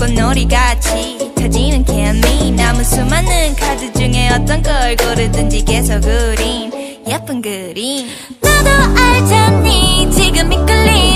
꽃놀이같이 터지는 캠미 남은 수많은 카드 중에 어떤 걸 고르든지 계속 그린 예쁜 그림. 너도 알잖니 지금 이 끌림.